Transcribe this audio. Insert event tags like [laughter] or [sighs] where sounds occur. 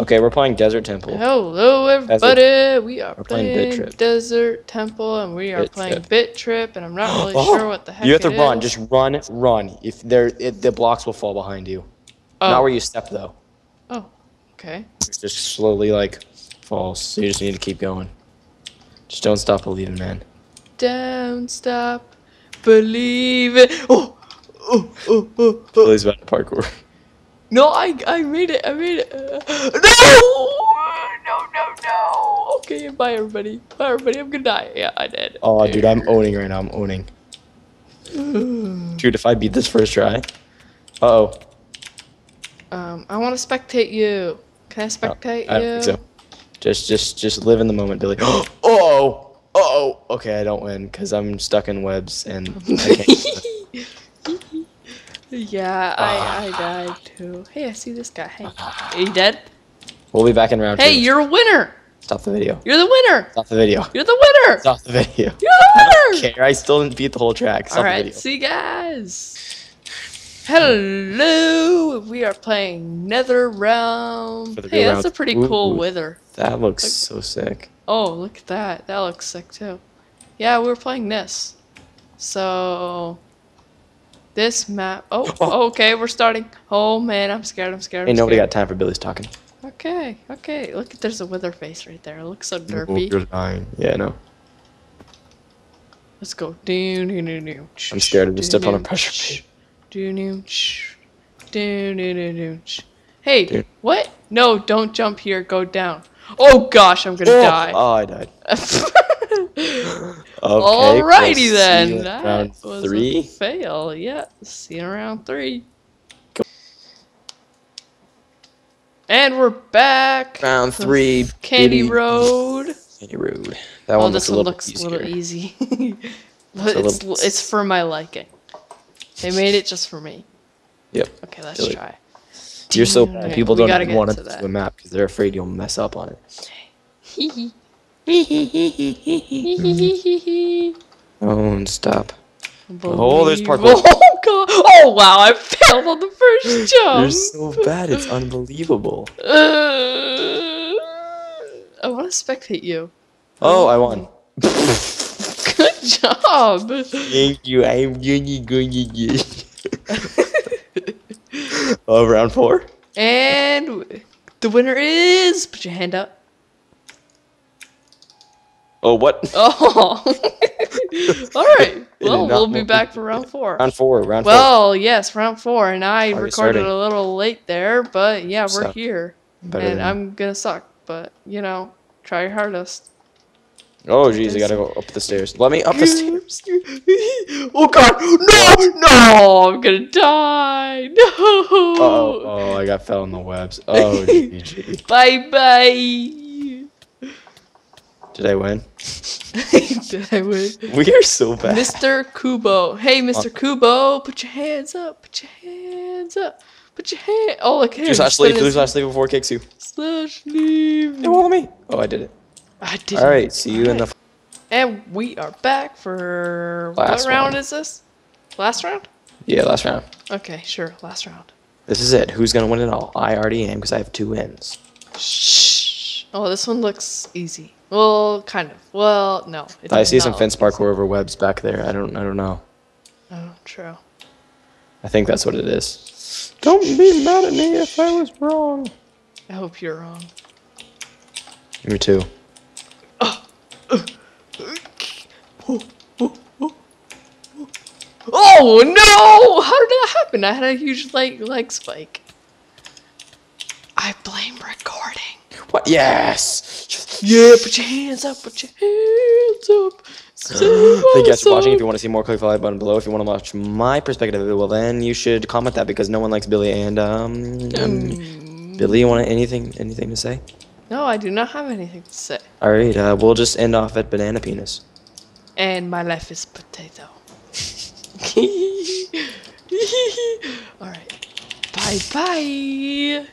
Okay, we're playing Desert Temple. Hello, everybody. We are We're playing playing, Bit Trip. Desert Temple, and we are Bit playing Trip. Bit Trip, and I'm not really [gasps] Oh, sure what the heck You have to run. is. Just run, run. If there, it, the blocks will fall behind you. oh. Not where you step though. oh, okay. Just slowly like falls. So you just need to keep going. Just don't stop believing, man. Don't stop, believe it. Oh, oh, oh, oh, oh. Billy's about to parkour. [laughs] No, I, I made it. I made it. [gasps] Uh, no, no, no, no. Okay, bye, everybody. Bye, everybody. I'm gonna die. Yeah, I did. Oh, dude, I'm owning right now. I'm owning. [sighs] Dude, if I beat this first try. Uh oh. Um, I want to spectate you. Can I spectate I you? don't think so. Just, just, just live in the moment, Billy. Oh, oh, oh. Okay, I don't win because I'm stuck in webs and I can't. [laughs] Yeah, Ah. I, I died too. Hey, I see this guy. Hey, [laughs] are you dead? we'll be back in round Hey, two. you're a winner. Stop the video. You're the winner. Stop the video. You're the winner. Stop the video. [laughs] You're the winner. Okay, I still didn't beat the whole track. Stop All the video. see you guys. Hello, we are playing Nether Realm. Hey, that's a pretty cool ooh. wither. That looks so sick. Oh, look at that. That looks sick too. Yeah, we were playing this. So, this map. Oh, oh, Oh. okay, we're starting. Oh man, I'm scared. I'm scared. I'm Ain't nobody scared. got time for Billy's talking. Okay, okay. Look, there's a wither face right there. It looks so Oh, derpy. you're lying. Yeah, no. Let's go. Doo, doo, doo, doo. I'm scared. I just stepped on a pressure doo, plate. doo, doo, doo, doo, doo, doo, sh- Hey, Dude. what? No, don't jump here. Go down. Oh gosh, I'm gonna Oh, die. oh, I died. [laughs] Okay. Alrighty then. That round was three. a fail. Yeah. See you in round three. And we're back. Round three. Candy Bitty- Road. Candy Road. That Oh, one this looks a one little looks easier. a little easy. [laughs] but It's little- it's for my liking. They made it just for me. Yep. Okay, let's try. You're so bad. People we don't even want to do a map because they're afraid you'll mess up on it. [laughs] Oh, stop. [laughs] Oh, there's Believe- parkour. Oh god! Oh wow! I failed on the first [laughs] jump. You're so bad. It's unbelievable. Uh, I want to spectate you. Oh, I won. Good job. Thank you. I'm gonna go Oh, round four. and the winner is. Put your hand up. Oh, what? [laughs] Oh. [laughs] All right. Well, we'll be back for round four. Round four. Round four. Well, yes, round four, and I Already recorded a little late there, but yeah, we're here, Better and I'm gonna suck, but you know, try your hardest. Oh, jeez, I gotta go up the stairs. Let me up the stairs. [laughs] oh god, no, no, I'm gonna die. No. Oh, oh, I got fell in the webs. Oh, GG. Bye bye. Did I win? [laughs] Did I win? We are so bad. Mr. Kubo. Hey, Mr. Kubo, put your hands up. Put your hands up. Put your hand. Oh, look here. Do slash leave. Do slash leave before it kicks you. Slash leave. Let me. Oh, I did it. I did. All right. See you in the. And we are back for Last what round one. is this? Last round? Yeah, last round. Okay, sure. Last round. This is it. Who's gonna win it all? I already am because I have two wins. Shh. Oh, this one looks easy. Well, kind of. Well, no. It I see some not fence parkour over webs back there. I don't. I don't know. Oh, true. I think that's what it is. Don't be mad at me if I was wrong. I hope you're wrong. Me too. [gasps] Oh no! How did that happen? I had a huge leg leg spike. I blame recording. What? Yes. Yeah, put your hands up, put your hands up. [sighs] Thank you guys for watching. If you want to see more, click the like button below. If you want to watch my perspective of it, well, then you should comment that because no one likes Billy. And um, um, Billy, you want anything anything to say? No, I do not have anything to say. All right, uh, we'll just end off at banana penis. And my life is potato. [laughs] [laughs] Alright. Bye bye.